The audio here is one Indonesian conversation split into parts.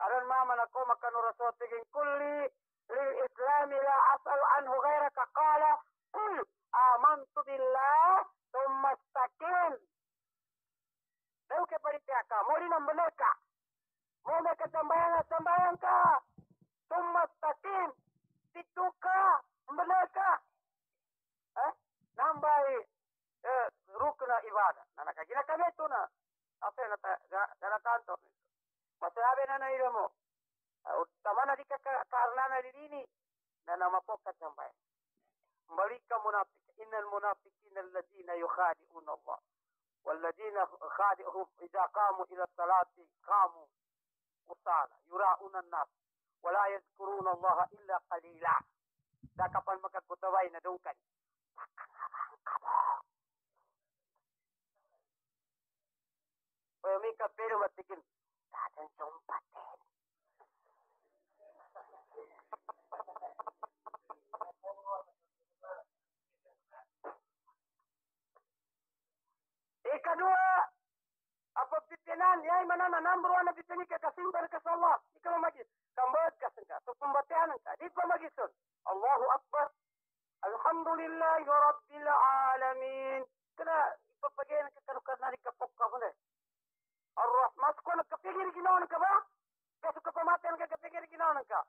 Aron mama na ko makanurasot tiging kulli li islami la asal anhu ghairaka qala qul amantu billah thumma istaqim. Tahu ke palitya ka, muli ng balaka. Mo may katambayan tambayan ka. Thumma istaqim. Dito ka, balaka. Eh? Nambai eh, rukna ibadah. Na nakagina kami ito na. Asa na na kanto. Masabi na ilo mo. Tama na di ka karna na dini. Na namapok ka sampai. Balik ka munafik. Innal munafikin alladhina yukhadi'un Allah. والذين خادئهم إذا قاموا إلى الصلاة قاموا قصالا يراؤون الناس ولا يذكرون الله إلا قليلا magkakutaway na dungkan. Pwede ka pero matikin. Dadan sumpatin. Ikadua, apa pimpinan yai mana na number one pimpinan ka kasimbar ka sa Allah. Ikaw magis. Kambad ka sangka. So pembatian ka. Di pa magisun. Allahu Akbar. Alhamdulillah Rabbil Alamin. Kena ipapagyan ka kanukas na rin kapok ka muna. Ar-Rahman. Ko nagkapigil ginawan ka ba? Kaso ka pamatian ka kapigil ginawan ka.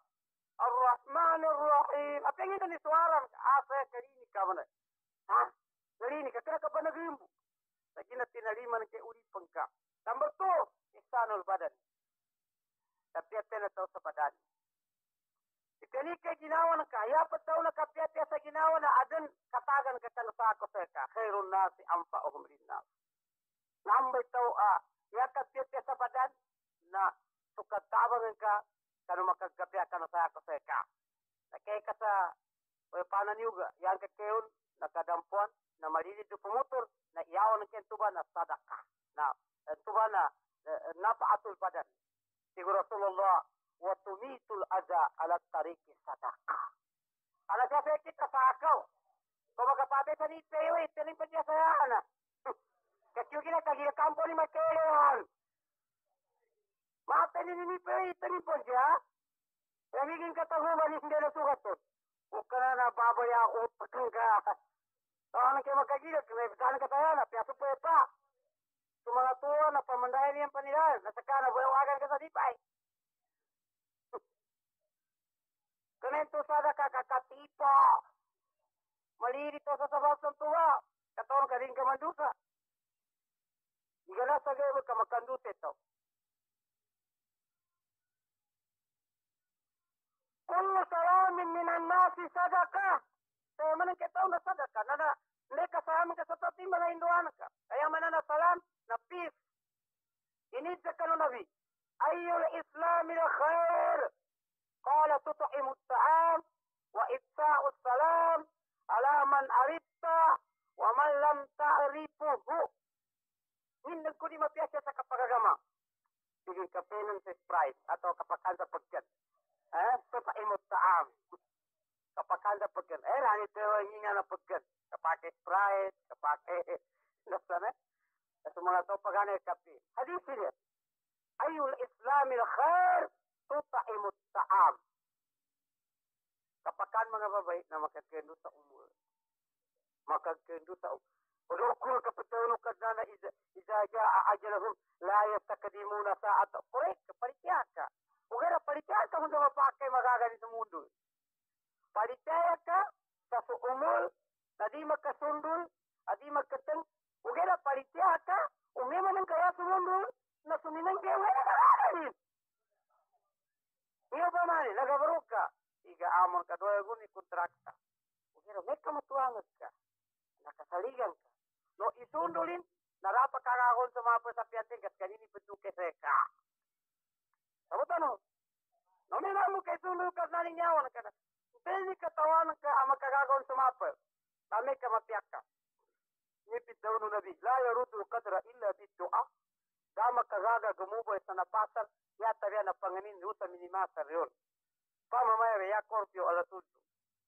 Ar-Rahman Ar-Rahim. Apa yang ini suara? Asa karini ka muna. Ha? Karini ka. Kena ka ba nagimbo? Lagi na tinaliman kay ulipan ka. Number two, ihsanul badan. Tapi at na tao sa badan. Ikani kay ginawa na ka, yapat tao na kapyat sa ginawa na adan katagan ka ka sa ka. Khairun nasi anfa'uhum linnas. Nambay tao a, ya kapyat sa badan na sukat tabangan ka kanu makagkapya ka na sa ako sa ka. Nakay ka sa pananiuga, yang kakeon, nakadampuan, na malilid pumutor, na iyawan ng tuba na sadaka. Na tuba na napaatul badan. Siguro Rasulullah, wa tumitul aza ala tariki sadaka. Ala siya kita sa akaw. Kung magkapabe sa nito, yana. Kasi yung kinakagila kampo ni Makelewan. Mata ni ni pe, tiling pa siya. Nagiging katahuman hindi na sukat to. Huwag ka na nababaya, utak ka. Tawanan kayo magkagila, may kanan ka tayo na, piyaso po pa. Sa mga tuwa na pamandayan niyan pa nila, nasa ka na, buyawagan ka sa dipay. Kanento sada ka kakatipo. Malirito sa sabab ng tuwa. Katawan ka rin ka mandusa. Di ka na sa gawin ka magkandute to. Kullu salamin minan nasi sadaka. Kaya man ang kitaw na sadaka. Na na, hindi kasama ka sa tating mga Hinduan ka. Kaya man na salam, na peace. Inid sa kanu nabi. Ayyul islami na khair. قال تطعم الطعام وإبساء السلام على من عرفت ومن لم تعرفه Min ko di mapiasya sa kapagagama. Sige kapinan sa Sprite atau kapakan sa pagkat. Eh, tutaimot taam. Kapakan sa pagkat. Eh, rani tayo hinga na pagkat. Kapake Sprite, kapake, nasa na? Sa mga to pagana kapi. Hadis ini. Ayul Islamil khair tutaimut ta'am. Kapakan mga babae na makakendo sa umur. Makakendo sa umur. Ulukul kapatawano ka na na iza, iza jaa ajalahum la yastakadimuna sa'ata. Correct, palitya ka. Ugara palitya ka kung mapakai magagani sa mundo. Palitya ka sa suumul, na di magkasundul, at di magkatang. Ugara palitya ka, umiman ng kaya sa mundo, na suminang kaya wala na Iyo pa man, nagabarog ka. No, isundulin, narapa kakakon sa mga pasapiatin kat kanini petuke seka. Sabutan no? Nomina mo kay tulo ka naning nyawan ka na. Dili ka tawan ka ama kagagawan sumapa. Kami ka mapiyak. Nipit daw no nabi. La yarudu qadra illa bid du'a. Dama kagaga gumuboy sa napasar. Ya tabiya na panganin ruta minimasar yun. Pama maya ya korpyo ala tuddo.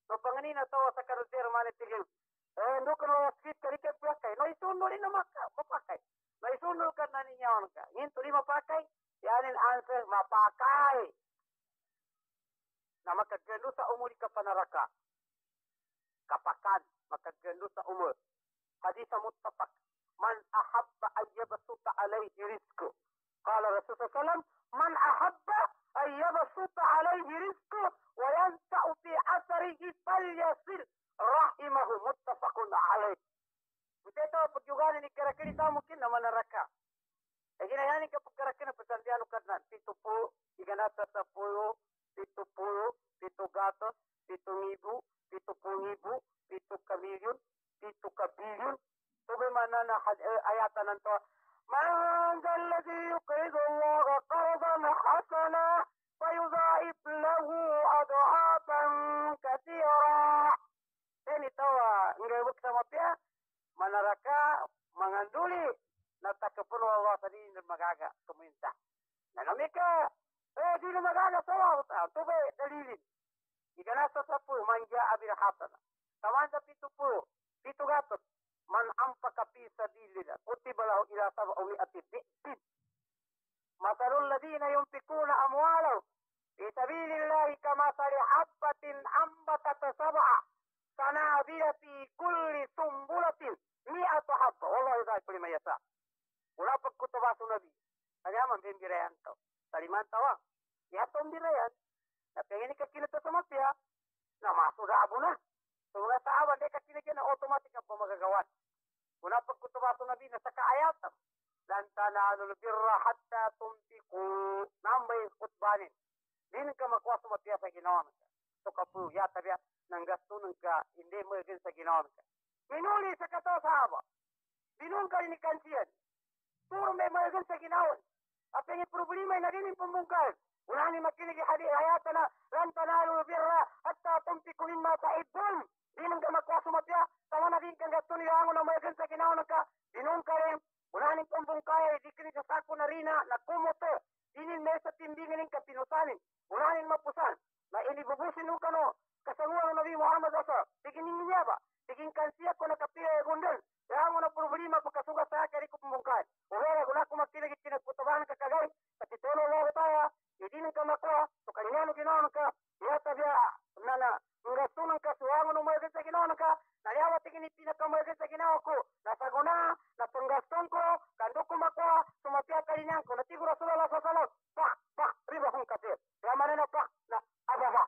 No panganin na tawa sa karutero mani tigil. Eh, no kano skit kari ke pakai. No isunod rin na maka, mapakai. No isunod ka na ninyawan ka. Hinto di mapakai. Yanin answer, mapakai. Na makagano sa umuri ka panaraka. Kapakan, makagano sa umur. Hadis muttafaq. Man ahabba an yabsuta alayhi rizqu. Qala Rasul sallallahu Man ahabba an yabsuta alayhi rizqu wa yansa'u fi asarihi falyasil rahimahu muttafaqun alaih. Buteto perjugan ini kira-kira mungkin nama neraka. Egin ayani ke kira-kira pesandian ukarna titu ikan iganata sepuluh, titu puluh, titu gatos, titu ibu, titu punibu, titu kamiliun, titu kabiliun. Tubi manana eh, ayatan anto. Man dalladhi yuqridu Allah qardan hasana fayudha'ib lahu adha'atan kathira. Ini tawa, nggak sama pia, manaraka manganduli natakapun Allah tadi magaga keminta. Nah namika, eh di magaga sawa uta, tube dalilin. Jika nasa sapu manja abil hasana. Tawanda pitu pu, pitu gatot. Man ampaka fi sabilillah, kutiba lahu ila sab'u mi'ati dhi'bin. Masalul ladina yunfikuna amwalahu fi sabilillahi kamathali habbatin ambatat sab'a sanabila fi kulli sumbulatin mi'atu habba. Wallahu yudhaifu liman yasha. Wala pagkutubaso nabi. Kaya man bimbirayan to. Taliman tawa. Ya tombirayan. Na pengen ka kinata sa mafia. Na masudabo na. So mga sahabat dia kakinigyan na automatic ang pamagagawan. Wala pagkutubaso nabi na sa kaayatan. Lan tanalul birra hatta tumtiku. Nambay kutbanin. Din ka makuha sa mafia sa ginawa. So kapu, ya tabiya, nang gastunan ka, hindi mo yun sa ginawa ka. Minuli sa kato sahabat. Binun ka ni kansiyan. Puro may mga sa ginawan. At yung problema ay naging pambungkal. Wala ni makinig hadi hayatana lan tanalu birra hatta tumtiku mimma ta'ibbun. Di man ka makuha sumatya. Tama naging kang gasto nila ang na mga sa ginawan ka. Binun ka rin. Wala ni pambungkal. Di kini sa sako na rina na kumoto. Dinin may sa timbingin ka pinusanin. Wala ni mapusan. Na inibubusin mo ka no. Kasanguan ng Nabi Muhammad asa. Tiginin niya ba? Tigin kansiya ko nakapira yung gundol. Kaya mo na problema pagkasugat sa kari ko pumungkad. Uwera, wala ko magkinagit kinagputabahan ka kagay. Kasi tulo lang tayo. Hindi nang ka makuha. So kanina no ginawa ka. Yata biya. Na na. Ang gasto ng kasuha mo nung mga sa ginawa ka. Naliawa tingin pinakamarga sa ginawa ko. Nasaguna. Napanggaston ko. Kando ko makuha. Sumapya kalinyan ko. Natigo Rasulullah sa salot. Pak. Pak. Riba kong kasir. Kaya manana pak. Na. Ababa.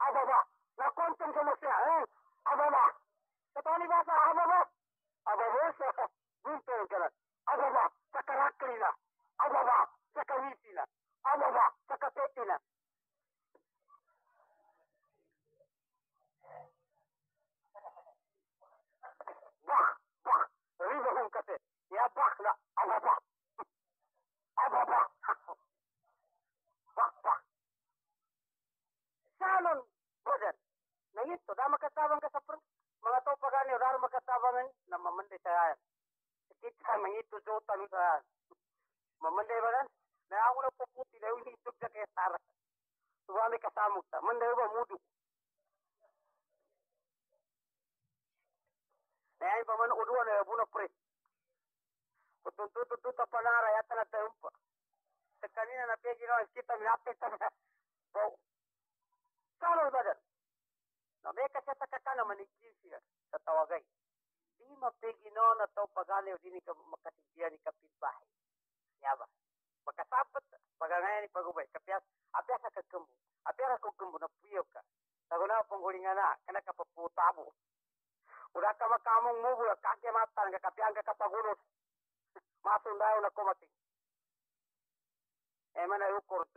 Ababa. Na kontum sa masya. Eh. Ababa. Totoo ni ba sa ababa? Ababa sa bunto ka na. Ababa sa karakter nila. Ababa sa kawisi na. Ababa sa kapeti na. Bah! Bah! Riba kong kasi. Ya bah na. Ababa. Ababa. Bah! Bah! Salon, brother. Nangito, da makatabang ka sa pro. Mga to pagani, raro makatabangan na mamanday sa yan. Kita mangito jota no sa Mamanday ba nan? Na ako na puputi na yung hitog sa kaya tara. Suwami kasamok ta. Manday ba mudu? Na yan pa man uduan na yabu na pre. Kutuntutututa panara yata na tayo pa. Sa kanina na pegi na kita minapit na. So, Salon ba Kasi sa kakana manigil siya sa tawagay. Di mapigi no na to pagani o di ni ka makasigyan ni kapitbahay. Yaba. Makasapat pagangaya ni pagubay. Kapyas, apyas sa kagkambo. Apyas sa kagkambo na puyo ka. Sago na panggulingan na, kana ka paputabo. Udah ka makamong mubo, kake mata, nga kapyang ka kapagulos. Masundayo na kumating. Eh, mana ukor,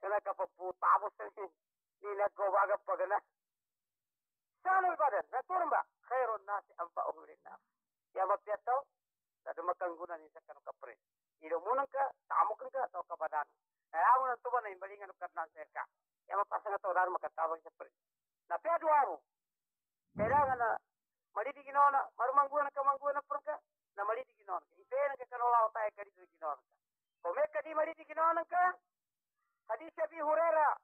kapaputabo sa nila ko baga pagana. Sana badan, naturun ba? Khairun nasi anfa'uhu linnas. Ya mapiato, sa dumakanggunan ni sa kanu kapre. Ilo munang ka, tamukan ka, atau kabadan. Eh, ako na tuba na imbalingan ng karnan sa ka. Ya mapasa nga tawar makatawag sa pre. Na pia duaro. Kailangan na malidi ginawa marumangguan na kamangguan na prangka na malidi ginawa. Ipe na kakanawa tayo kadito ginawa. Kung may kadi malidi ginawa ka, hadis Abi Hurairah,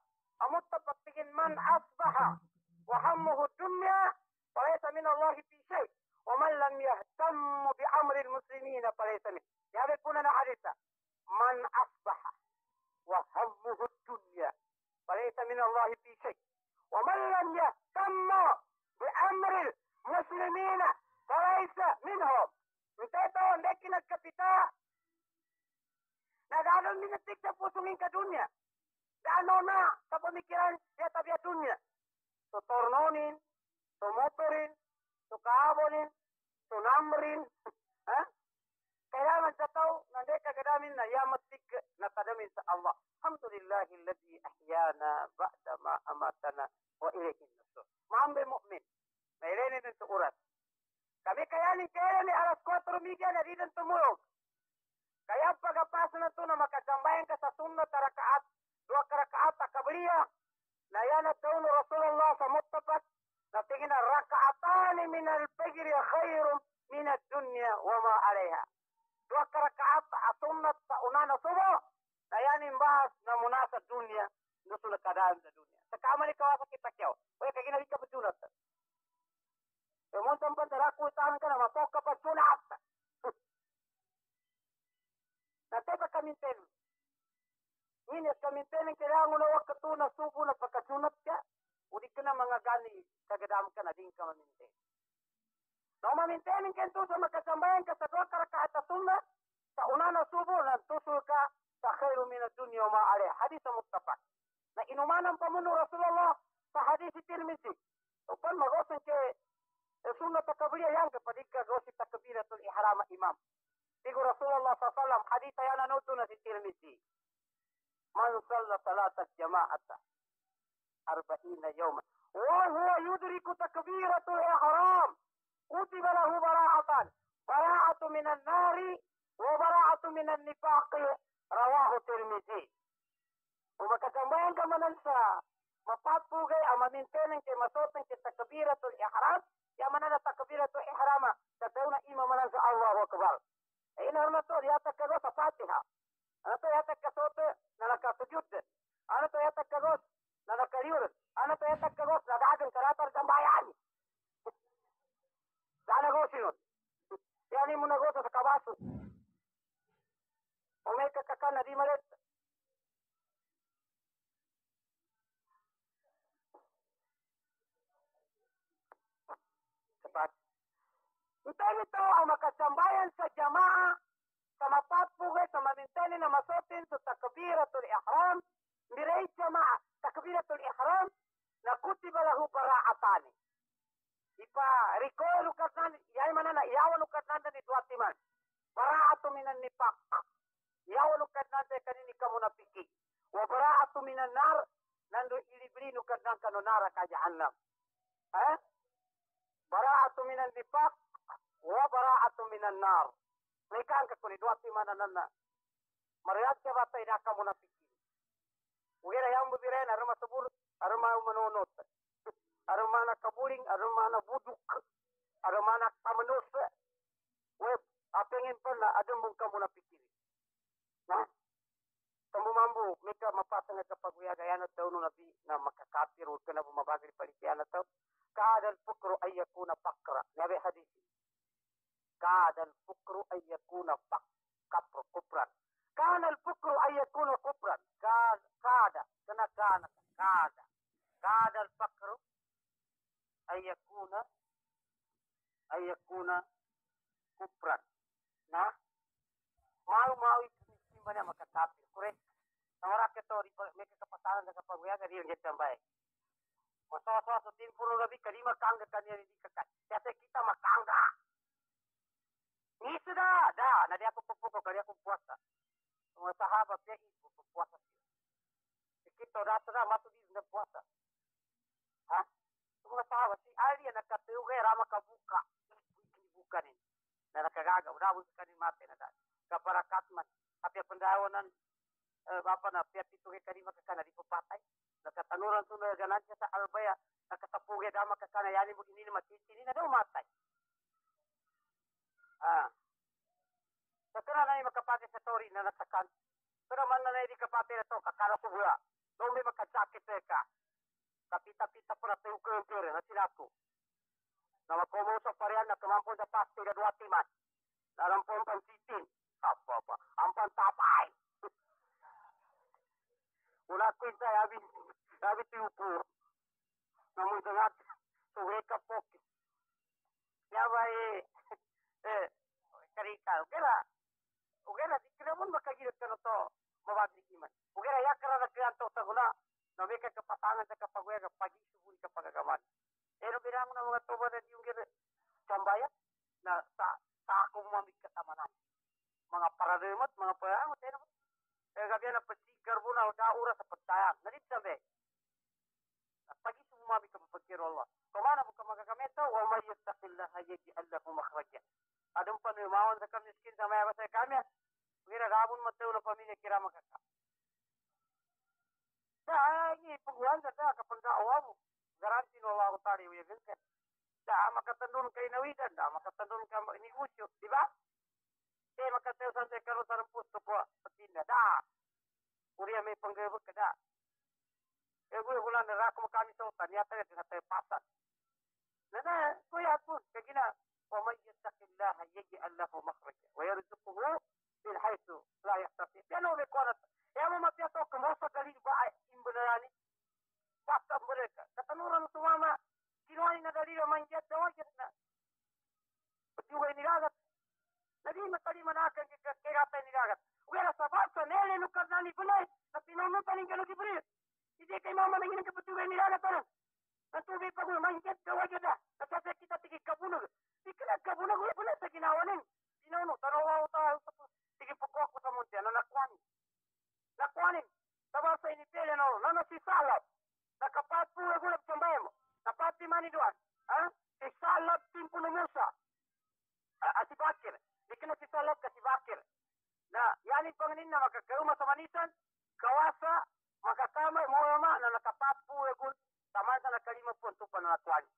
amuttabak tigin man asbaha wa hammuhu dunya فليس من الله في شيء ومن لم يهتم بأمر المسلمين فليس منه هذا يكون أنا حديثا من أصبح وهمه الدنيا فليس من الله في شيء ومن لم يهتم بأمر المسلمين فليس منهم انتهيتوا لكن الكابيتال Nagano minatik sa puso ng kadunya. Dano na sa pamikiran ya tabiat dunya. So tornonin, tumotorin, tukabonin, tunamrin, ha? Kailangan sa tao na hindi kagadamin na yamatik na kadamin sa Allah. Alhamdulillahi alladhi ahyana ba'da ma amatana wa ilayhin nusur. Maambe mu'min. Mayroon din sa urat. Kami kayanin kaya ni alas 4 media na din tumulog. Kaya pagapasa na ito na makagambayan ka sa sunnah rakaat, dua rakaat kabliya, na yan at Rasulullah sa muttabat, natingin na rakaatani min al-fajr khairun min ad-dunya wa ma alaiha. Dua rakaat sunnat sa una na subo, na yan bahas na muna sa dunya, nusul kadaan sa dunya. Sa kamali kawasa kita kyaw, kaya kaginali ka pajunat. Kemudian pantaraku tahan ka na matoka pajunat. Nataka kaminten. Ini kaminten ang kailangan na wag katuna subo na pagkasunat ka. Udi ka na mga gani kagadam ka na din ka maminten. No maminten ang kento sa magkasambayan ka sa doa karakahat sa sunna. Sa una na subo na tusul ka sa khairu min dunya ma ale. Hadis sa mustafa. Na inumanan pa mo Rasulullah sa hadis Tirmidhi. Upan magosan ke sunna takabliya yang kepada gosi takbiratul ihram imam. Tigo Rasulullah SAW hadith yana nutuna si Tirmidhi. من صلى صلاة الجماعة أربعين يوما. وهو يدرك تكبيرة الإحرام. كتب له براعة براعة من النار وبراعة من النفاق. رواه الترمذي. وما كتبان كما ننسى. مفات فوقي أما من تنين كما تكبيرة الإحرام. يا من أنا تكبيرة الإحرام. تتعون إيما من الله أكبر. إن هرمتور يا تكبيرة فاتحة. Ana to ya takkasote na nakasujud ana to ya takkagos na nakariur ana to ya takkagos na dagan karatar gambayan sana gosinun yani muna gosa sa kabasu umeka kakana di malet cepat Ito sa mamintani na masotin sa takbiratul ihram miray jamaa takbiratul ihram na kutiba lahu bara'atani. Ipa recall ukatnan yay manana iyawan ukatnan ni tuatiman. Bara'atu minan nifaq. Iyawan ukatnan sa kanini kamunapiki. Wa bara'atu minan nar nando ilibrin ukatnan kanonara ka jahannam. Eh? Bara'atu minan nifaq wa bara'atu minan nar. Nikaanza kulidwatimana nanna maryaadke batta inaka munafikki ugera yambubirena aruma sabur aruma umanonot arumana kabuling arumana buduk arumana kamenus we apengin pala adum mungka munafikki na tambu mambu mika mapasanga kapaguya gayana taunu nabi na makakafir ukana bumabagri palikya na taw kaadal fukru ayyakuna fakra nabi hadithi Kana al-fukru ayyakuna kapro kupran. Kana al-fukru ayyakuna kupran. Kan-, kada. Kena kana. Kada. Kada al-fakru ayyakuna ayyakuna kupran. Nah. Mau-mau itu simpannya maka kafir. Korek. Orang kita mereka kepasangan dengan pegawai dari yang jatuh baik. Masa-masa 30 lebih kelima kangga kan yang dikekak. Jadi kita makangga. Itu dah, dah. Nanti aku pupuk kali aku puasa. Semua sahabat dia itu puasa sih. Kita dah sudah masuk di dalam puasa. Hah? Semua sahabat si Ali yang nak kata ugai rama kabuka. Ini bukan ini. Dan nakagaga, udah bukan ini mati nada. Kaparakat man. apia pendawanan eh, apa na pia pitu ke kalima ke kana di pepatai na katanuran tu na ganan sa albaya na katapuge dama ke kana yani begini ni matiti ni na do matai ah Sakana na makapate sa tori na nasakan. Pero man na na di kapate na to kakala subula. Doon may makasakit ka. Kapita-pita po na tayo na sinaku. Na makomo sa parian na kamampo sa pasto na dua timan. Narampon pansitin. Apa apa. Ampan tapay. Wala ko yung sabi. Sabi tiupo. Namun sangat. Suwe ka po. Kaya ba eh. Eh. Karika. Ugera. Ugera. Di kira mo makagilot ka na to. Mabadri kiman. Ugera. Yakara na kiyanto sa guna. Namika kapatangan sa kapagwe. Kapagi suburi kapagagaman. Pero bilang na mga tuba na yung gina. Sambayan. Na sa sa ako mamig katamanan. Mga parademat, mga payangot. Eh, naman. Eh, gabi na pasigar mo na daura sa pagtayang. Nalit sabi. Pagi sumami ka mapagkiro Allah. Kumana mo ka magagamito, wa may yattaqillaha yaj'al lahu makhraja. Adong panumawan sa kamiskin sa maya sa kami. Ngira gabon mo tayo na pamilya kira makaka. Dahil pagwan sa ta kapag daawa mo. Garanti no Allah tari uya gankan. Da makatandun kay nawidan, da makatandun ka negosyo, di ba? Eh makatayo sa sa karo sa pusto ko patinda da. Uriya may panggabot ka da. Eh gue bulan rako kami sa utan, yata na tayo pasan. Na na, kuya po, kagina, ومن يتق الله يجعل له مخرجا ويرزقه من حيث لا يحتسب. لأنه بيكون يا ما تيتو كموسى قليل بقى إمبراني يعني. بطة بريكا. كتنورا نتواما كنواني نغليل ومن جد وجدنا. وتيوه نراغت نبيما قليما ناكن كيراتا نراغت وغير سباسة نيلي نكرناني بلاي نبينا نتنين كنو كبريل إذا كان ما نغلين كبتيوه نراغت أنا؟ نتوبي بقول من جد وجدنا. نتاتي كتاتي كبونه nilagat na. Natubig pa mo, manjat na wajat na. Nasabi kita tigil kabunog. Ikalat kabunog, uy, pala sa ginawa nin. Pinuno, tanawa ko tayo sa Sige po ko sa munti, ano nakwanin. Nakwanin. Taba sa inipele no, nana si salap. Nakapat po ang gulap sa mo. Napat di mani doon. Ha? Si salap timpo na Musa. Ah, si Bakir. Di ka na si salap ka si Bakir. Na, yani panganin na makakauma sa manisan, kawasa, makakama, moyama, na nakapat po ang gulap. Tama sa nakalima po ang tupa na nakwanin.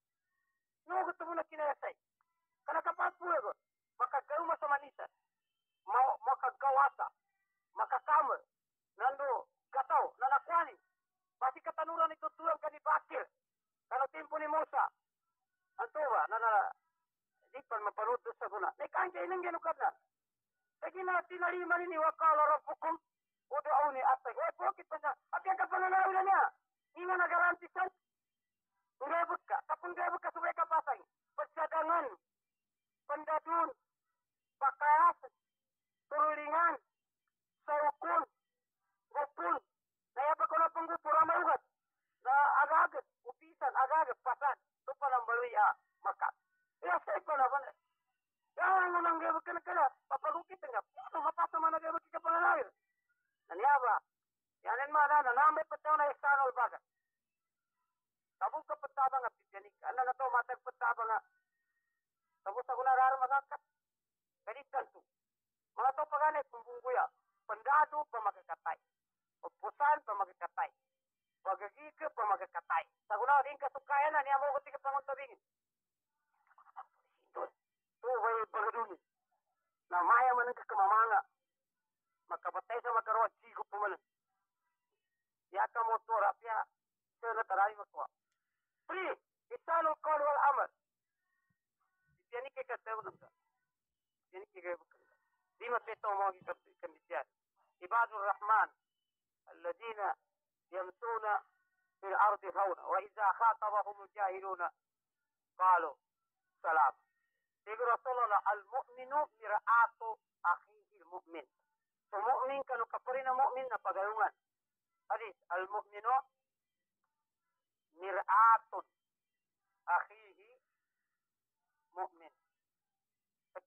No, gusto mo na kinayasay. Kanakapat po ang gulap. Makakauma sa manisan. Ma- makagawasa. Makakama. Nando, kataw, nanakwani. Basi katanuran ito tulang ka ni Bakir. Kano timpo ni Musa. Anto ba, na na, di pa mapanood doon sa guna. May kain kayo ng ganukad na. Lagi na tinalima ni wakala rabbukum. Udo ako ni atay. Eh, bakit pa na? At yan ka pananaw na niya. Hindi nga nagarantisan. Ungrebot ka. Tapong ungrebot ka, subay ka pasay. Pagsadangan. Pandadun. Bakas. Turulingan. Saukun. Gupun. Naya pa ko na pang gupura mayugat. Na agagat. Upisan. Agagat. Pasan. Ito pa lang baloy ah. Makat. Kaya sa iko na ba na. Kaya mo nang gabot ka na kala. Papagukit nga. Ano mapasa man na gabot ka pa na nawir. Nanyaba. Yanin mga na. Namay pataw na ekstanol baga. Tabong ka pataba nga. Pidyanik. Ano na to. Matag pataba nga. Tapos ako nararo magakat. Kalitan to. Mga to paganay. Pumbungguya. Pandado pa magkakatay. Pagpusan pa magkakatay. Pagagika pa magkakatay. Sa kuna din kasukayan na niya mo ko tika panguntabingin. Tuway bagaduni. Na maya man ang kakamamanga. Makabatay sa makaroon. Sigo wal amal. يعني كتبقى يعني كتبقى دي ما بيتهم ما كمثال عباد الرحمن الذين يمشون في الأرض هونا وإذا خاطبهم الجاهلون قالوا سلام. تقرأ صلى المؤمن مرآة أخيه المؤمن. فمؤمن كانوا كفرين مؤمن فقالوا حديث المؤمن مرآة أخيه mukmin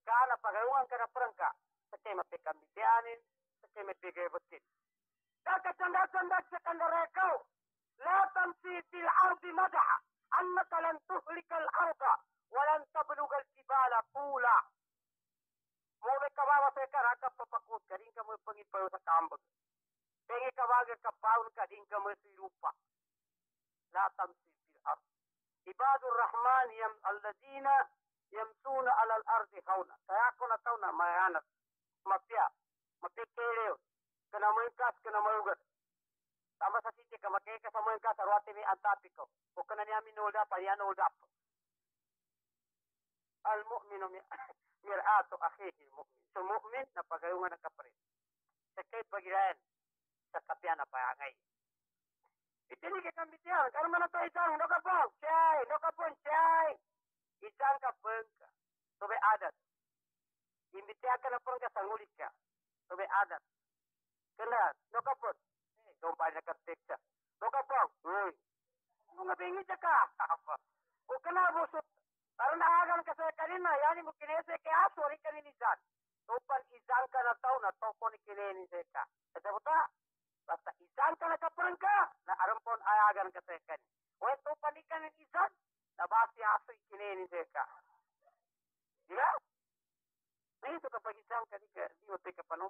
kana pagawang kana perangka sakema pe kambiani sakema pe gabotin daka tanda tanda sekanda rekau la tamsi fil ardi madaha annaka lan tuhlika al arda. Wa lan tabluga al jibala qula. Mo be kabawa pe kara ka papakut karin ka mo pangi pa sa kambag tengi kabaga ka paun ka sirupa la tamsi fil ardi. Ibadur rahman yam alladina yamsuna alal ardi hauna. Kaya ako na tao na mayanat. Mapya. Mapikilyo. Kana mo kas, kana mo ugat. Tama sa siti ka makaya ka sa mo kas, arwati mi antapiko. O kana niya minulda, pariyan ulda. Al-mu'minu mir'atu akhihi mu'min. So mu'min na pagayungan ng kaparit. Sa kay pagilayan sa kapya na payangay. Itini kay kambitiyan. Kano man ito isang, no ka po, siyay, no ka po, Isang ka pengka. Sobe adat. Imbitiya ka na pong ka sa ngulit ka. Sobe adat. Kena, no ka po. Eh, dompay na kapteksa. No ka po. Uy. Mga bingit ka. Apa. O kena busot. Para naagan ka sa kanina, yani mo kinese kay aso, rin kaninisan. Tupan isang ka na tao na toko ni kinenise ka. Kasi buta, basta isang ka na kaparang ka, na arampon ayagan ka sa kanin. O tupan ni kanin تباسی آسی كنين نہیں دیکھا دیکھا نہیں تو کپا کی چاہوں کدی کردی ہوتے کپا نو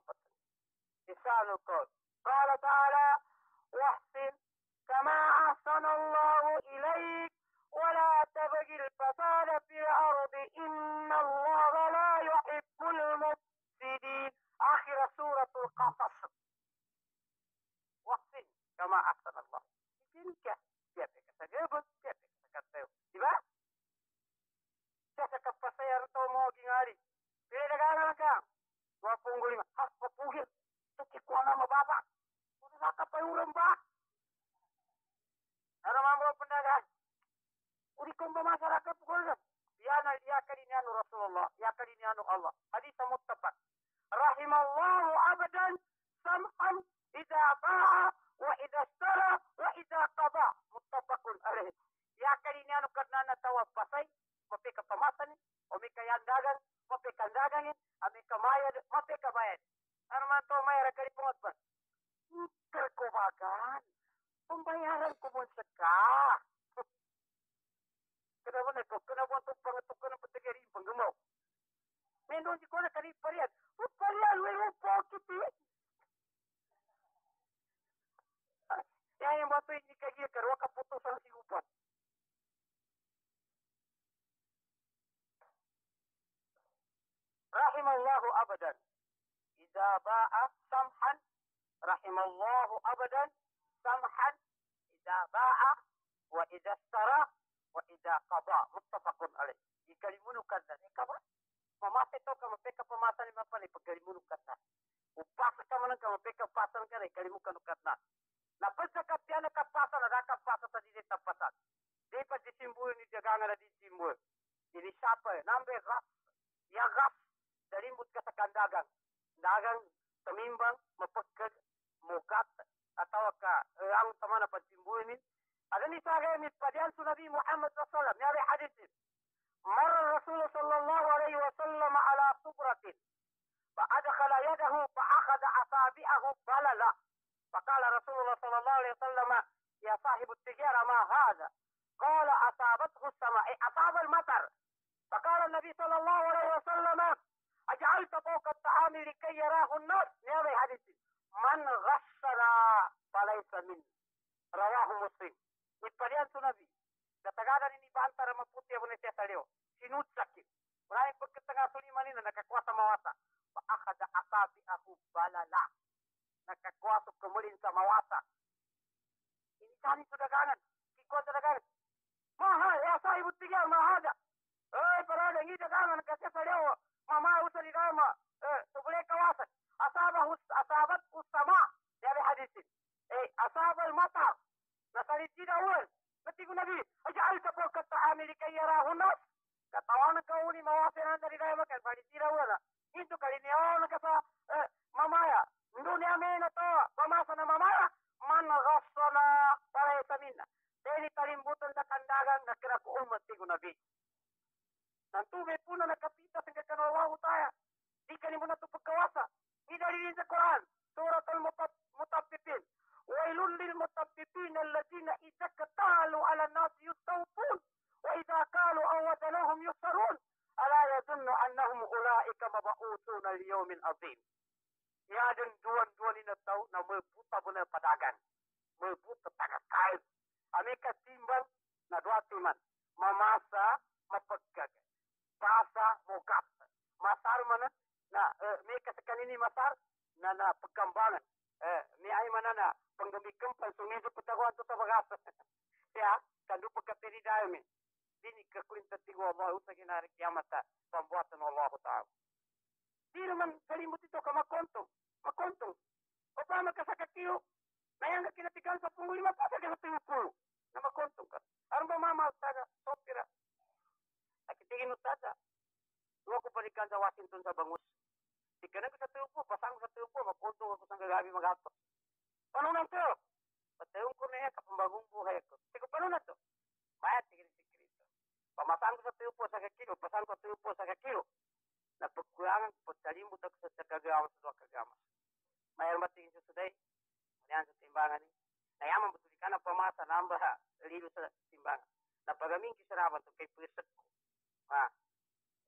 قال تعالى واحسن كما أحسن الله إليك ولا تبغي الفساد في الأرض إن الله لا يحب المفسدين آخر سورة القصص واحسن كما أحسن الله تلك جابك يا جابك siapa kata kata diba siapa kata saya atau mau gingali beda kan kan dua puluh lima hah papugil tukik kuana sama bapak udah nak apa yang rembah Ada mampu pendagang uri kumba masyarakat kullu yana ya kadini anu Rasulullah ya kadini anu Allah hadis muttafaq rahimallahu abadan sam'an idza ba'a wa idza istara wa idza qada muttafaqun alaih ya kadini anu karena na tawa pasai mape ka pamasan o mi ka yandagan mape ka yandagan ami ka. Mayad mape ka bayad arman to mayar kali pungotban kerkobagan pembayaran kubun sekah kenapa nak kenapa tu pengetuk kena petegeri penggembau mendon di kona kari parian u parian we u pokiti ya yang batu ini kaji kerwa si upan rahimallahu abadan. Idza ba'a samhan rahimallahu abadan samhan. Idza ba'a wa idza istara wa idza qada. Muttafaqun alaih. Ikalimunukan dan kaba mamate to kama peka pamasan ni mapani pagalimunukan na upasa kama nang kama peka pasan kana ikalimukan na na pasa kapya na kapasa na raka pasa sa dili tapasan di pa disimbu ni jaganga na disimbu ini siapa nambe ras ya ras dari mut ka sa kandagang dagang tamimbang mapagkag mukat atau ka ang tamana pagsimbu ni أذن ساغي من بديان نبي محمد صلى الله عليه وسلم يا حديث مر الرسول صلى الله عليه وسلم على صبرة فأدخل يده فأخذ أصابعه بللا فقال رسول الله صلى الله عليه وسلم يا صاحب التجارة ما هذا قال أصابته السماء أصاب المطر فقال النبي صلى الله عليه وسلم أجعلت فوق الطعام لكي يراه الناس. نعم حديث من غسنا فليس من رواه مسلم. اتبعان سنبي د تګادرې نی بان تر مپوت یو نه تړیو شینوت سکی ورای پک تګا سړی مانی نه ککوا سمواتا واخذ اصابي اخو بالالا نککوا سو کومړین سمواتا انسانی څه دګانن کی کو څه دګانن ما ها یا صاحب تیګه ما ها دا اے پرانه هی دګانن کته سړیو usali dama. Eh, subule kawasan. Asabah asabat usama. Dari hadisin. Eh, asabal matar. نصرت أول نتيجة نبي أجعلت فوق الطعام لكي يراه الناس كطوان كوني مواسر عند رجال مكان فالتيرا ولا إنتو كريني أول كفا ممايا ندوني أمين تو فما سنة ممايا من غصنا فليس منا تاني كريم بوتن تكنداغا نكرك أمة تيجو نبي Nantu me puna na kapita sa kanawang utaya. Di ka ni mo na ito pagkawasa. Idalilin sa Quran. Surat al-Mutaffifin. ويل للمطففين الذين إذا اكتالوا على الناس يستوفون وإذا كانوا أو وزنوهم يخسرون ala yadunnu annahum ulaika mab'utsuna liyaumin azim. Ya dan duan-duan ini tahu na mebuta benar padagan. Mebuta tagas kait. Ameka timbang na dua timan. Mamasa mapagkag. Pasa mogat. Masar mana na uh, meka sekanini masar na na pagkambangan. Eh, ni ay mana na panggamikam pansungizo pataguan to tabagasa. ya, kandu pagkatiri dayo min. Dini kakulinta tigo Allah utagin hari kiamata pembuatan Allah Ta'ala. Di naman kalimut ito ka makontong. Makontong. O pa magkasakakiyo. Nayang ka kinatikan sa punguli mapasa ka sa tinupulo. Na makontong ka. Aron ba mama taga sopira. Nakitingin mo tada. Tuwa ko panikan sa Washington sa bangus. Di ka na ko sa tinupo. Pasang ko sa tinupo. Makontong ako sa gagabi magato. Paano nang to? Patayong ko na yan kapambagong buhay ko. Sige, paano na to? Mayat, sige, sige, Kristo. Pamasang ko sa tinupo sa kakilo. Pasang ko sa tinupo sa kakilo. Napagkulangan po talimut ako sa kagama sa dua kagama. Sa today. Sa timbangan ni. Nayaman betul ka na pamasa namba lilo sa timbangan. Napagamin kisaraban to kay pulisak ko. Ha.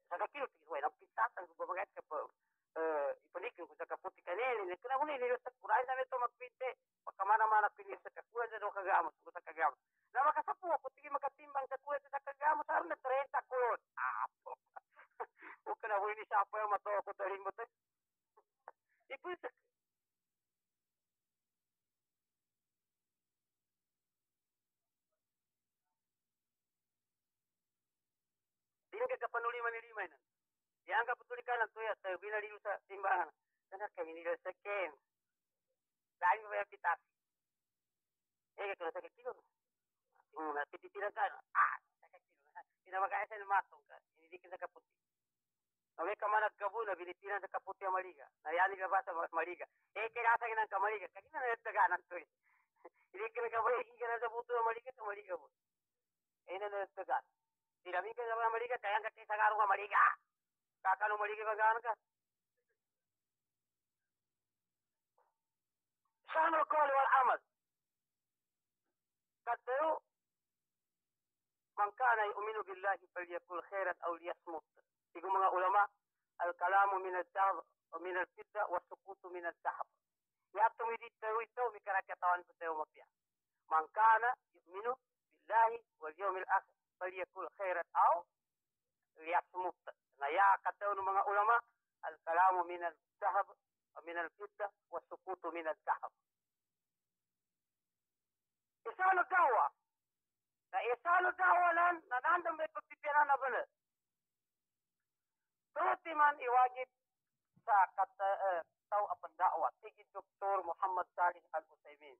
Sa kakilo tigis way. Napisatan ko babagat ka po. Uh, ipanikin ko sa kaputi kanili. Kaya ko nililo sa kuray na nito magpinte. Pagkamana-mana pinis sa kakuha sa dua kagama. Sa kagama. Na makasapu ako. Tigil makatimbang sa kuha sa kagama. Sa na 30 kulot. Ah, po. Huwag ka na huli sa yung matawa ko dahil mo tayo. Ipusak. Hindi ka kapanuli manilima na. Yang ka patulikan ng tuya, tayo binaliw sa timbangan. Sana kami sa ken. Dahil mo ba yung pitasi? Eh, kaya sa kakilo. Yung natititiran ka, ah, sa kakilo. Pinamagaya sa matong ka. Hindi ka sa kaputi. Kami ka man nagkabuna, binitinan sa kaputi maliga. Nariyanig na ba sa maliga? Eh, kinasagin ng kamaliga. Kanina na nagtaganan to eh. Hindi ka nagkabalikin ka na sa puto maliga, sa maliga mo. Na Ravi के जब मड़ी के कया कट्टी सगारो का मड़ी का काका नो मड़ी के भगवान का شامل القول والعمل قدروا من كان يؤمن بالله فليقل خيرا أو ليصمت يقول علماء الكلام من الذهب ومن الفضه والسقوط من الذهب يا تميدي تروي تو مكرا كتوان بتو مبيا من كان يؤمن بالله واليوم الآخر فليكن خيرا أو ليصمت نيا كتون من العلماء الكلام من الذهب ومن الفضة والسكوت من الذهب. إسال الدعوة إسال الدعوة لن نعندم بيبينا نبنى دائما يواجب ساقط تو آه، أبن دعوة تيجي الدكتور محمد صالح الأسيمين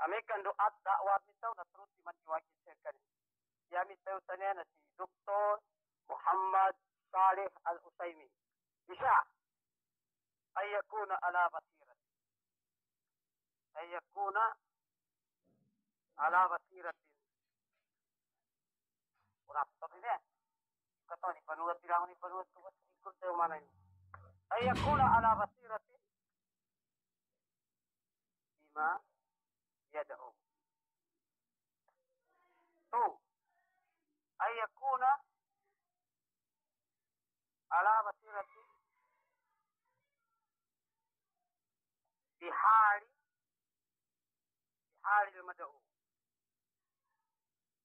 Amekan doa dakwah ni tau na terus man iwajib serkan. Ya mi tau tanya na si Dr. Muhammad Salih Al Utsaimin. Bisa ayakuna ala basirat. Ayakuna ala basiratin. Urap sabi niya. kata ni panuat bilang ni panuat ko ba ikut tayo mana ini ay yakuna ala basiratin bima يدعو. تو أن يكون على بصيرة بحال بحال المدعو.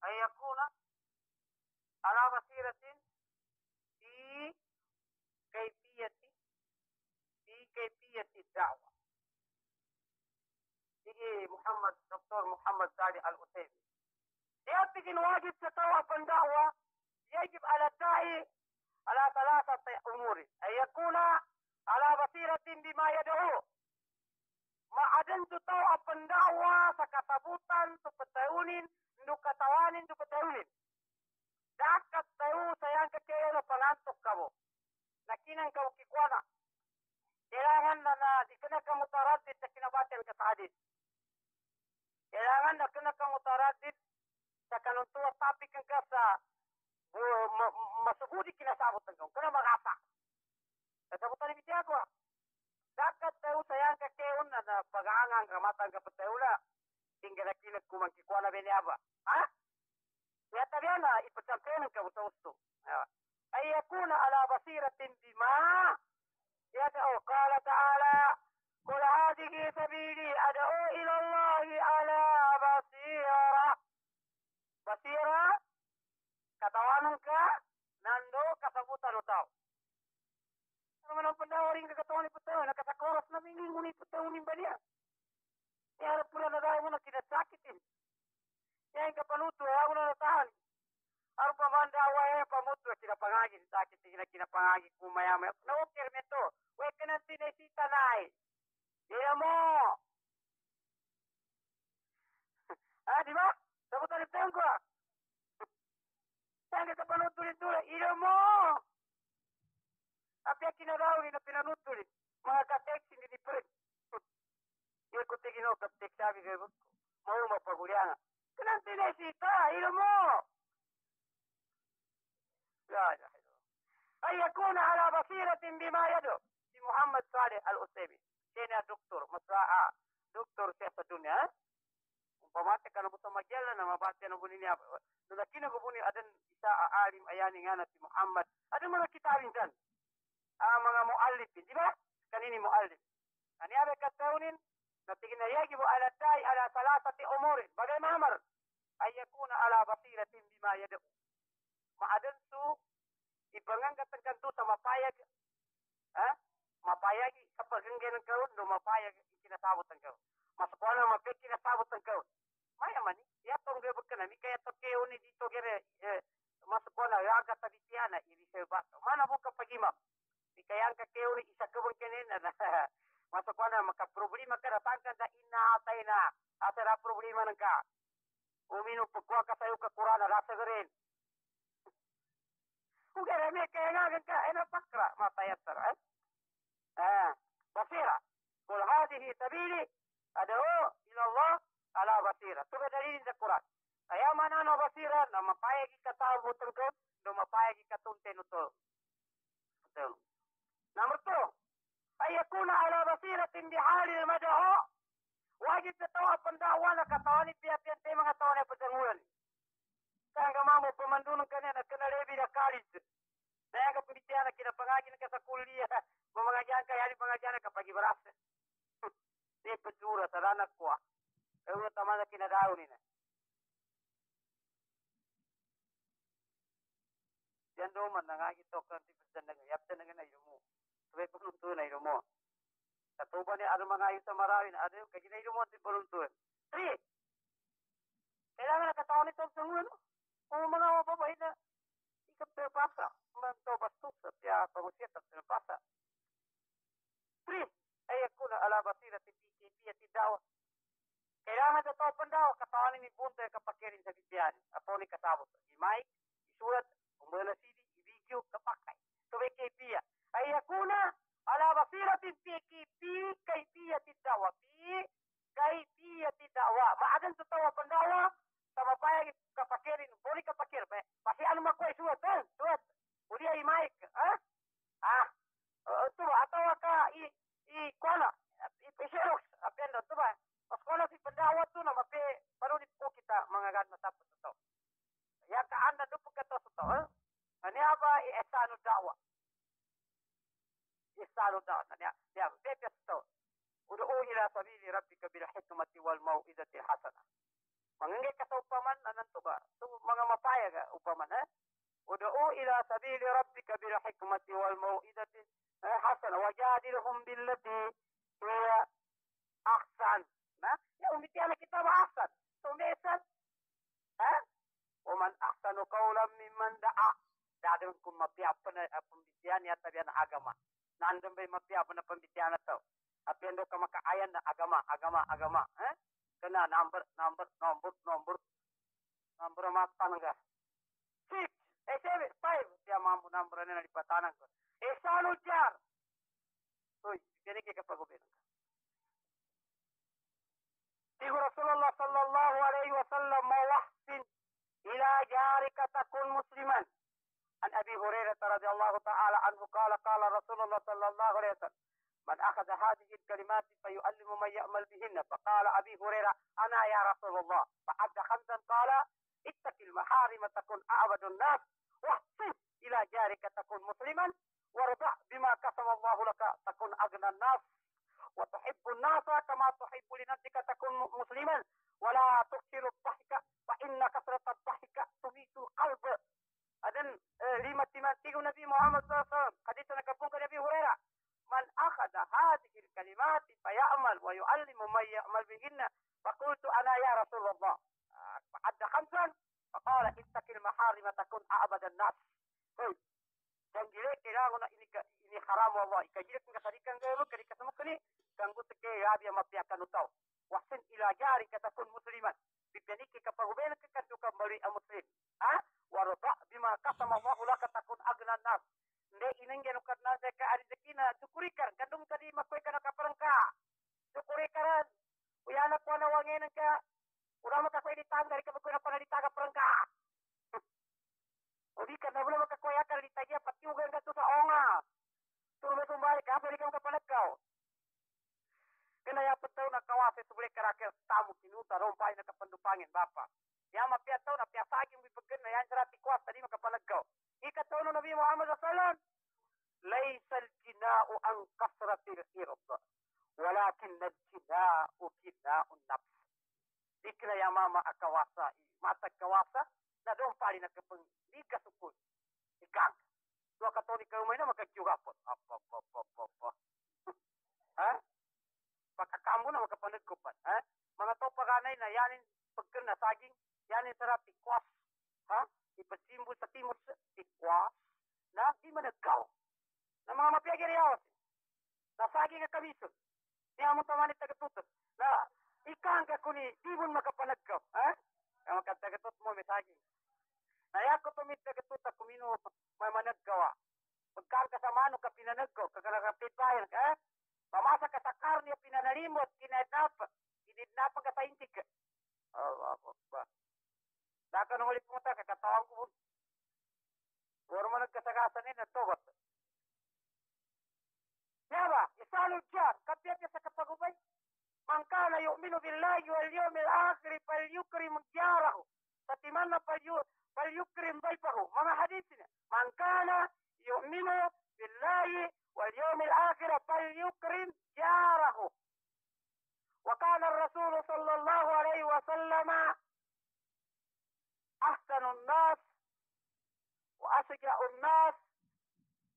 أن يكون على بصيرة في كيفية في كيفية الدعوة. إيه محمد دكتور محمد صالح الأسيبي يبقى إن واجب تطوع في الدعوة يجب على الداعي على ثلاثة أمور. أن يكون على بصيرة بما يدعو. مع عدم تطوع في الدعوة فكتبوتا تفتيون نكتوان تفتيون دعك تطيو سيان كيرو فلان تكبو. لكن أنك وكيكوانا إلهنا ذكرك متردد لكن باتل كتعديد Kailangan na kanakang utaradit sa kanuntua topic ang ka sa masubudi kinasabot ng kong. Kaya magasa. Kasabutan ni Bitiagwa. Dakat tayo sayang ka kayon na pagangang kamatang kapatayula. Tinggal na kinag kumangkikuha na biniaba. Ha? Kaya tabi na ipagsampiyan ang kabutawusto. Ya. Ay yakuna ala basiratin bima. Kaya o, oh, kala ta'ala. Kula hadigi sabili adao ilallah ala basira katawanan ka nando kasabutan utaw ano man ang pandawaring kagatawan ni Pataw, nakatakoras na mingin mo ni Pataw ni Baliya. Iharap pula na dahil mo na kinasakitin. Yan kapaluto, ayaw na natahal. Arong pamanda, away ay pamuto, kinapangagin, sakit sila kinapangagin, kumayamay. Nawakir nito, huwag ka nang sinesita na ay. Dila mo! ah, di ba? sabutan ni ko Saan ka panutulin-tulin? Ilo mo! Apya kinarawi na pinanutulin. Mga ka-text hindi di print. Hindi ko tigino ka-text sabi kayo. Mau mapagulya nga. Kanang tinesita, ilo mo! لا إله إلا الله أن يكون على بصيرة بما يدعو في محمد صالح الأسيمي سينا دكتور مسراء دكتور سياسة الدنيا umpamate kana buta majalla na mabate na bunini apa lakini ko buni adan isa alim ayani ngana si Muhammad. Ada mga kitabin dan ah mga muallif di ba? Kanini muallif. Ani abe natigin na yajibu ala dai ala salasati umurin. Bagaimana amar ay yakuna ala basiratin bima yad'u. Maadan su ibangang katangkanto sa mapayag ha mapayag sa paganggan ng kaon do mapayag ikinasabot ang masukwana mapek kinasabot ang kaon maya mani ya tong ge bukana mi kaya to keo ni dito gere masukwana ya ga tabitiana iri se ba mana buka pagimam mi kaya ka keo ni isa kabon kenen na masukwana maka problema ka datangkan da inna ataina atara problema nang ka umino pagwa ka sayo ka Qur'an rasa geren Ugara me kaya nga ka ena pakra matayassar eh ah basira ala basira. Tu be dalili da Quran. Aya mana no basira? No mapaya gi kata butul ke? No mapaya gi kata unte no betul. Nomor tu. Ayakuna ala basira tim bi halil madahu wajib ketawa pendakwana katawani pihak-pihak tema katawani pedenguran kanga mamu pemandunung kena na kena lebi da kalis saya kependidikan kita pengajian ke kuliah. Mengajian ke hari pengajian ke pagi beras. Ini penjuru teranak kuah. Euro tamana kinadaw ni na. Yan do man nangagito kan ti pesan nga yapta nga na ilumo. Sabi ko nung tunay ilumo. Katuba ni ano mga ayo sa marawin, ano yung kagina ilumo ti baluntuan. Three, kailangan nakataon ito sa ulo. Kung mga mababay na ikap pasa, man to bastos at ya pangusiyat at pasa. Three, ay ako na ala basira ti PKP at ti dawa. Kailangan sa tao pandaw, katawan ni Bunta yung kapakirin sa Bibiyan. Apo ni kasabot. I-mic, isulat, umula CD, i-video, kapakay. So may kaypiya. Ay yakuna, ala basiratin fi kipi kaypiyatin dawa. Fi kaypiyatin dawa. Maagan sa tawa pandawa, sa mapayag kapakirin. Puli kapakir. Pasi ano makuha isulat, eh? Sulat. Uli ay mic, ha? Ah, uh, ba? Atawa ka, i, i, kuala, i-xerox, apendo, ito ba? Paskola si pendawat tu nama pe baru di po kita mengagan masa petuto. Ya ka anda du ka to to. Ani apa ihsanu dawa. Ihsanu dawa. Ya ya pe pe to. Ud'u ila sabili rabbika bil hikmati wal mau'izati hasanah. Mangenge kata upaman anan to ba? Tu mga mapaya ga upaman eh. Ud'u ila sabili rabbika bil hikmati wal mau'izati hasanah wajadilhum billati hiya ahsan. Nah, bahasat. Tumisan. Ha? Waman ahsanu qawlan mimman da'a. Dagan kung mapiapa na uh, pembitian ya tabian agama. Nandun bay mapiapa na pembitian na to. Apiando ka makaayan na agama, agama, agama. Eh? Kena number, number, number, number. Number mas tanangga. Six, eh seven, five. Dia mampu number na nalipatanan ko. Eh salo jar. إيه رسول الله صلى الله عليه وسلم وحسن إلى جارك تكون مسلما. عن أبي هريرة رضي الله تعالى عنه قال قال رسول الله صلى الله عليه وسلم من أخذ هذه الكلمات فيؤلم من يأمل بهن. فقال أبي هريرة أنا يا رسول الله. فعد خمسا قال اتق المحارم تكن أعبد الناس واحسن إلى جارك تكن مسلما وارضع بما كسب الله لك تكن أغنى الناس. وتحب الناس كما تحب لنفسك تكون مسلما. ولا تكثر الضحك فإن كثرة الضحك تميت القلب. إذن آه، لما تمثل النبي محمد صلى الله عليه وسلم؟ حديثنا نكبون كنبي هريرة. من أخذ هذه الكلمات فيعمل ويعلم من يعمل بهن. فقلت أنا يا رسول الله. آه، عد خمسا. فقال اتق المحارم تكون أعبد الناس. طيب dan gile kailangan na ini ini haram Allah. Ikajire kung kasarikan kayo kadi kasamakani kang gusto kay yabi mapiakan utaw wasin ila jari katakun musliman. Bibeniki kapaguben ka kanto ka mari ang muslim. Ha? Warda bima kasama Allah laka takun agnan nas. Nde inengge no kadna sa ka ari dekina sukurikan kandung kadi makoy kana kaparangka sukurikan uyana ko na wangin ka Ura makakoy ditang dari kapagoy na panalitaga parangka o di Udikan na wala makakoyakan ni Taya, patiugan ka to sa onga. Turun may kumbalik, apa di kamu kapalat kau? Kena ya petau na kawase subulay karakil tamu kinuta, rompay na kapandupangin, bapa. Ya mapia tau na piasagin bibagan na yan sarati kuwas, tadi makapalat kau. Ikataw na Nabi Muhammad SAW, Laisal jina'u ang kasratil ird, walakin na jina'u kina'un nafs. Ikna ya mama akawasa, mata kawasa, na doon pali na kapang di ka sukun. Ikang dua katolik ka umay na magkagyuga po apa apa apa apa ha? Baka kamu na makapanagkupan ha? Mga to paganay na yanin pagkan na saging yanin sarap tikwas ha? Ipasimbo sa timos tikwas na di managkaw na mga mapiyagiriyawas na saging nga kamiso niya mo tamanit tagatutot na ikang ka kuni tibon makapanagkaw ha? Ang makatagatot mo may Na yako tumit ka katuta kumino mamanagkaw ah. Pagkaan ka sa manong ka pinanagkaw, kakalakapit bayan ka. Pamasa ka sa karne o pinanalimot, kinadnap, kinidnap ka sa intik. Allah, Allah. Dakan ulit mo ta, kakatawang ko. Puro mo nagkasagasan yun, natugot. Diba? Isalod siya. Kapiyan niya sa kapagubay. Mangkala yu'minu billahi wal yawmil akhir falyukrim jarahu. Sa timan na palyu فليكرم ضيفه. وما حديثنا. من كان يؤمن بالله واليوم الآخر فليكرم جاره. وقال الرسول صلى الله عليه وسلم أحسن الناس وأشجع الناس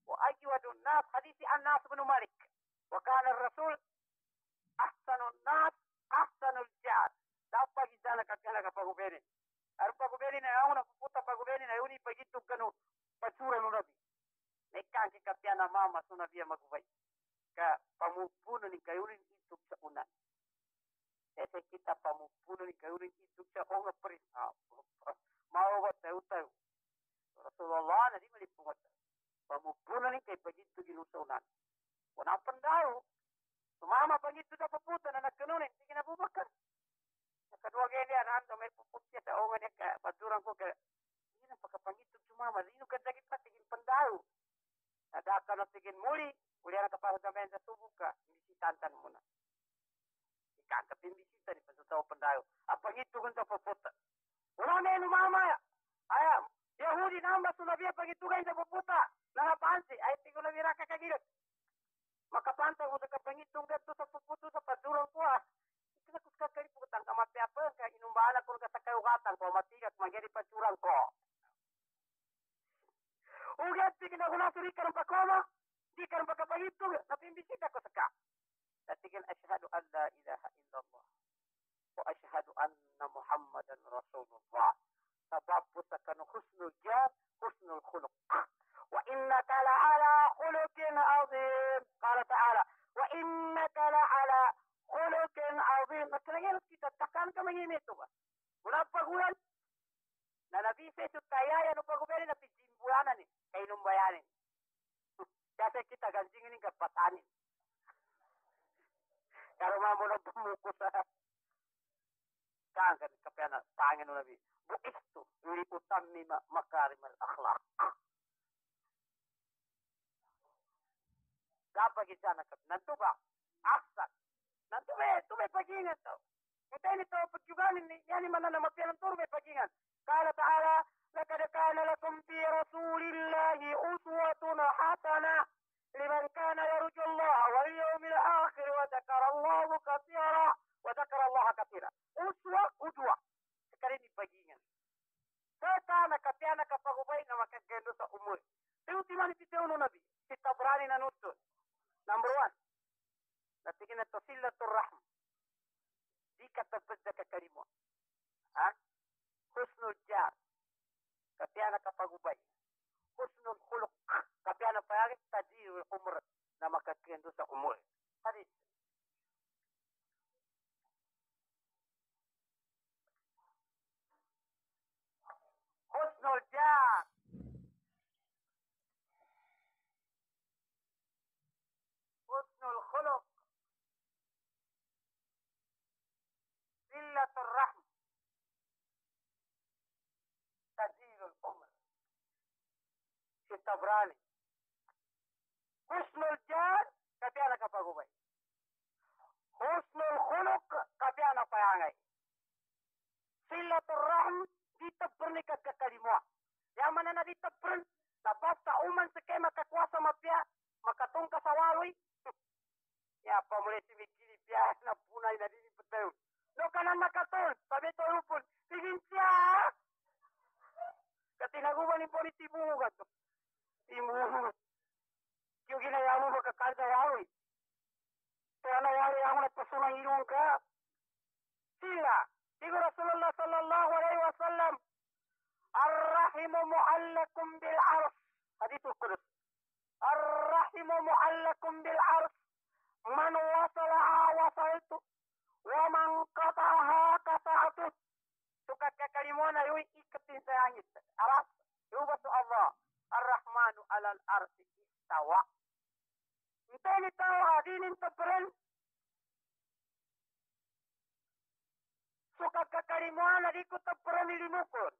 وأجود الناس. حديث الناس بن مالك. وقال الرسول أحسن الناس أحسن الجار لا أبقى جزانك أتنك فهو بيني ar pagubeni na yauna kuputa pagubeni na yuni pagitu kanu pasura no nabi nekan ki kapiana mama suna via magubay ka pamupuno ni kayunin ituk sa unan ese kita pamupuno ni kayunin ituk sa onga pris mau ba tayo tayo Rasulullah na di malipungat pamupuno ni kay pagitu ginusunan Kung pandao, sumama pag ito na paputa na nagkanunin, sige na bubakar. Nakadwa gani yan, ando may puputya sa ongan niya ka, padurang ko ka, hindi na pagkapangitog sumama, lino ka dagit pa, tigin pandao. Nadaka na tigin muli, uli na kapasad na sa subok ka, bisitantan mo na. Ikakap din bisita ni pasutaw pandao. Ang pangitugan sa paputa. Wala na yan umama. Aya, Yahudi na ambas sunabia pangitugan sa paputa. Nangapansi, ay tigo na viraka kagilot. makapantay mo sa kapangitong gadto sa puputo sa padurong ko ah Kinakus ka kari putang kamati apa ka inumbala ko ka sa kayugatan ko matigas mangyari pagsurang ko. Ugat tigin ako na suri karang pakoma, di karang pagkapangitong, napimbisita ko sa ka. Natigin asyhadu an la ilaha illallah. Wa asyhadu anna Muhammadan Rasulullah. Sabab po sa kanu husnul jar, husnul khuluq. وإنك لعلى خلق عظيم قال تعالى وإنك لعلى خلق عظيم Maksudnya kita tekan ke menginitu Mula pagulan na nabi sa isu kaya yan upagubeli na pijimbuanan ni kay numbayanin. Kasi kita gansingin ng kapatanin. Karo mo na bumuko sa kangan kapya na tangin nabi. Buistu li utammima makarim al-akhlaq. dapat kita nak nanti ba aksan Nah tuve, tuve pagingan tau. Kutaini tau pagyugan ini, yani mana nama pialan turve pagingan. Kala ta'ala, lakada kana lakum fi rasulillahi uswatuna hatana. Liman kana yarujo Allah wa liyumil akhir wa Allah kathira. Wa dakara Allah kathira. Uswa udwa. Sekarini pagingan. Sekana kapiana kapagubay na makagendo sa umuri. Tiyuti mani titeo no nabi. Sitabrani na nutun. Number one. Nanti kita Lakin itu silatur rahim. Jika terjadi karimo. Ha? Husnul jar. Kapiana kapagubay. Husnul khuluq. Kapiana payagit tajir umur, Nama kakian dosa umur. Hadis. Husnul jar. silatul rahmi. Tajilul umr. Si Tabrani. Husnul jan, kata anak apa gue. Husnul khuluk, kata anak apa yang Silatul rahmi, ditebernikat ke kalimah. Yang mana na tauman labasta uman sekema kakuasa mapya, makatungka sawalwi. ya pamuletimi kili pya na puna inadini petayu. No kanan makaton, sabi to upon, tigin siya. Katinaguban ni po ni Timugat. Timugat. Yung ginaya mo makakarga yawi. Kaya nayari ako na pasunang ilong ka. Sila, Digo Rasulullah sallallahu alaihi wasallam, Ar-rahimu mu'allakum bil arf. Hadithul Qudus. Ar-rahimu mu'allakum bil arf. Man wasalaha wasaltu. Waman qataha qata'tu. Tukakka kalimona ikutin saya sayangit. Arab. Yubatu Allah. Ar-Rahmanu alal arsi istawa. Nteni tahu adin inteperen. Suka kakarimona dikuteperen ilimukun.